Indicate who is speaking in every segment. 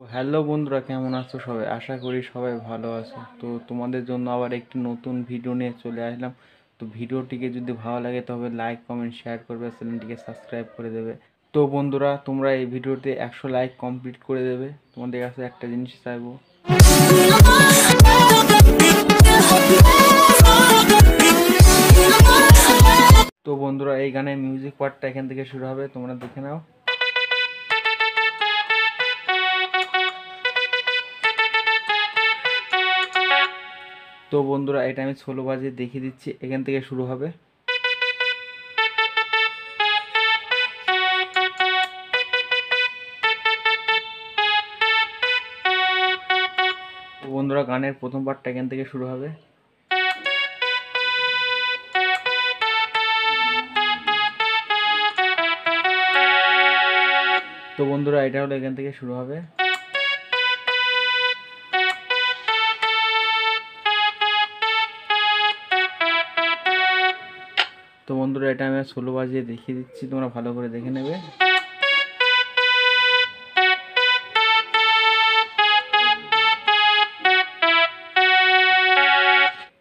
Speaker 1: Hello বন্ধুরা, কেমন আছো সবাই? আশা করি সবাই ভালো আছো। তো তোমাদের জন্য আবার একটি নতুন ভিডিও নিয়ে চলে আসলাম। তো ভিডিওটিকে যদি ভালো লাগে, তবে লাইক কমেন্ট শেয়ার করবে, চ্যানেলটিকে সাবস্ক্রাইব করে দেবে। তো বন্ধুরা, তোমরা এই ভিডিওতে একশো লাইক কমপ্লিট করে দেবে। তোমাদের কাছে একটা জিনিস চাইব। তো বন্ধুরা, এই গানের মিউজিক পার্টটা এখান থেকে শুরু হবে। তোমরা দেখে নাও। তো বন্ধুরা এটা আমি ষোলো বাজে দেখিয়ে দিচ্ছি, এখান থেকে শুরু হবে। বন্ধুরা, গানের প্রথম পার্টটা এখান থেকে শুরু হবে। তো বন্ধুরা, এটা হলো এখান থেকে শুরু হবে। তো বন্ধুরা, এটা আমি ষোলো বাজিয়ে দেখিয়ে দিচ্ছি। তোমরা ভালো করে দেখে নেবে।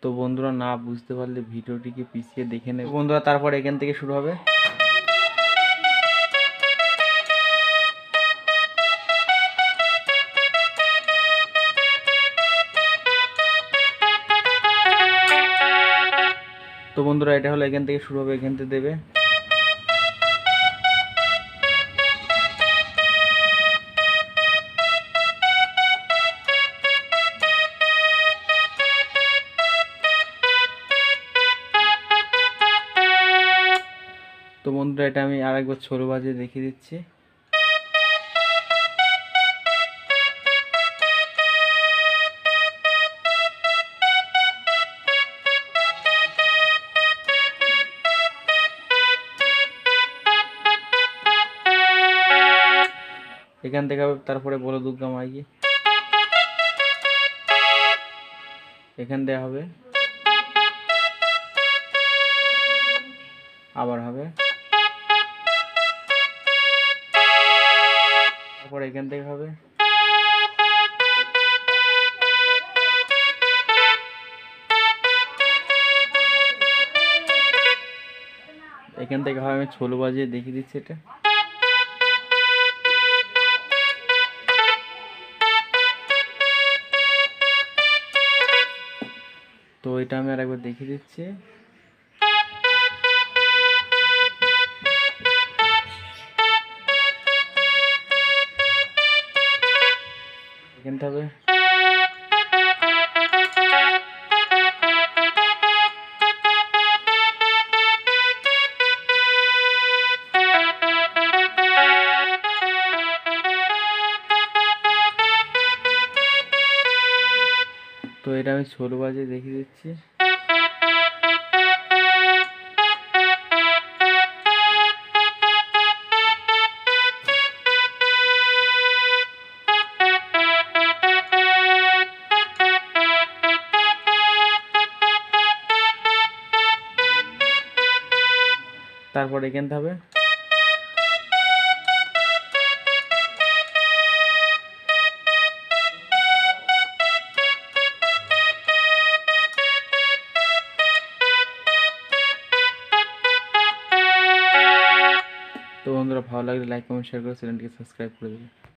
Speaker 1: তো বন্ধুরা, না বুঝতে পারলে ভিডিওটিকে পিছিয়ে দেখে নেবে। বন্ধুরা, তারপর এখান থেকে শুরু হবে। তো বন্ধুরা, এটা হলো এখান থেকে শুরু হবে, এখান থেকে দেবে। তো বন্ধুরা, এটা আমি আরেকবার ছোট বাজে দেখিয়ে দিচ্ছি। এখান থেকে তারপরে বলো দুর্গা মাইকে। এখান দেওয়া হবে। আবার হবে। তারপর এখান থেকে হবে। এখান থেকে হবে আমি ছোলো বাজিয়ে দেখিয়ে দিচ্ছি এটা। তো এটা আমি আরেকবার দেখিয়ে দিচ্ছি। এখানটা হবে। তো এটা আমি ষোলো বাজে দেখিয়ে দিচ্ছি। তারপর এখানটা হবে। তো বন্ধুরা ভালো লাগলে লাইক কমেন্ট শেয়ার করে চ্যানেলটিকে সাবস্ক্রাইব করে দেবে।